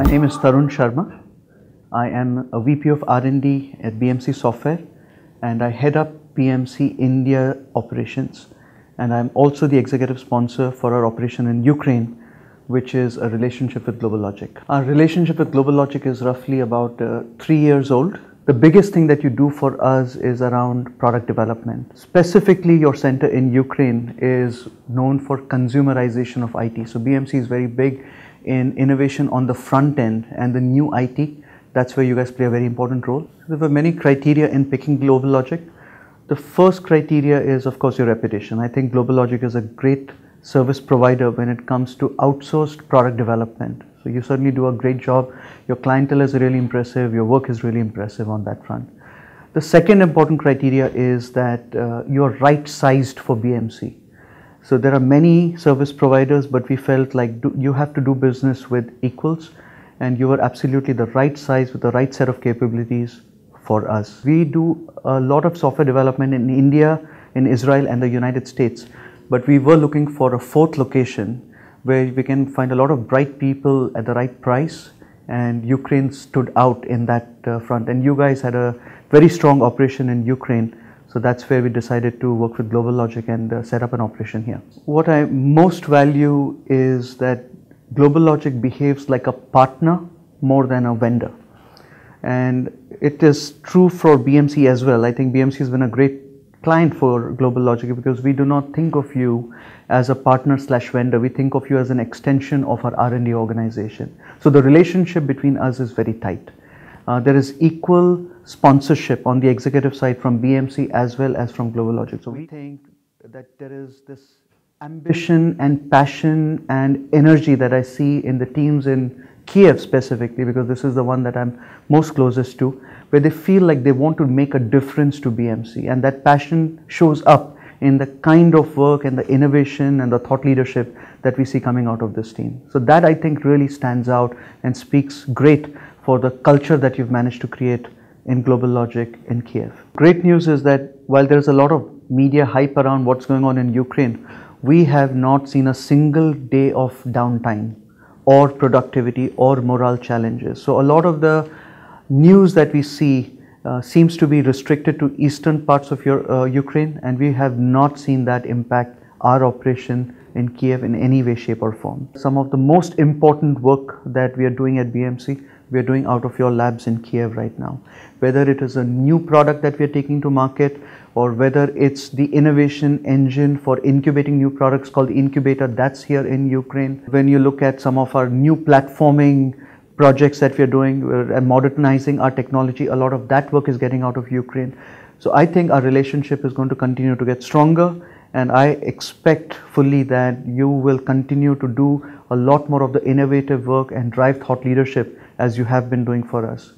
My name is Tarun Sharma. I am a VP of R&D at BMC Software and I head up BMC India operations and I'm also the executive sponsor for our operation in Ukraine which is a relationship with GlobalLogic. Our relationship with GlobalLogic is roughly about uh, three years old. The biggest thing that you do for us is around product development. Specifically, your center in Ukraine is known for consumerization of IT. So BMC is very big in innovation on the front end and the new IT. That's where you guys play a very important role. There were many criteria in picking GlobalLogic. The first criteria is, of course, your reputation. I think GlobalLogic is a great service provider when it comes to outsourced product development. So you certainly do a great job. Your clientele is really impressive. Your work is really impressive on that front. The second important criteria is that uh, you're right sized for BMC. So there are many service providers, but we felt like do, you have to do business with equals and you were absolutely the right size with the right set of capabilities for us. We do a lot of software development in India, in Israel and the United States, but we were looking for a fourth location where we can find a lot of bright people at the right price and Ukraine stood out in that uh, front and you guys had a very strong operation in Ukraine so that's where we decided to work with Global Logic and uh, set up an operation here. What I most value is that Global Logic behaves like a partner more than a vendor. And it is true for BMC as well. I think BMC has been a great client for Global Logic because we do not think of you as a partner slash vendor. We think of you as an extension of our R&D organization. So the relationship between us is very tight. Uh, there is equal sponsorship on the executive side from BMC as well as from GlobalLogic. So we think that there is this ambition and passion and energy that I see in the teams in Kiev specifically because this is the one that I'm most closest to where they feel like they want to make a difference to BMC and that passion shows up in the kind of work and the innovation and the thought leadership that we see coming out of this team. So that I think really stands out and speaks great for the culture that you've managed to create in Global Logic in Kiev. Great news is that while there's a lot of media hype around what's going on in Ukraine, we have not seen a single day of downtime or productivity or morale challenges. So a lot of the news that we see uh, seems to be restricted to eastern parts of your, uh, Ukraine and we have not seen that impact our operation in Kiev in any way, shape or form. Some of the most important work that we are doing at BMC we are doing out of your labs in Kiev right now. Whether it is a new product that we are taking to market or whether it's the innovation engine for incubating new products called the incubator that's here in Ukraine. When you look at some of our new platforming projects that we are doing and uh, modernizing our technology, a lot of that work is getting out of Ukraine. So I think our relationship is going to continue to get stronger and I expect fully that you will continue to do a lot more of the innovative work and drive thought leadership as you have been doing for us.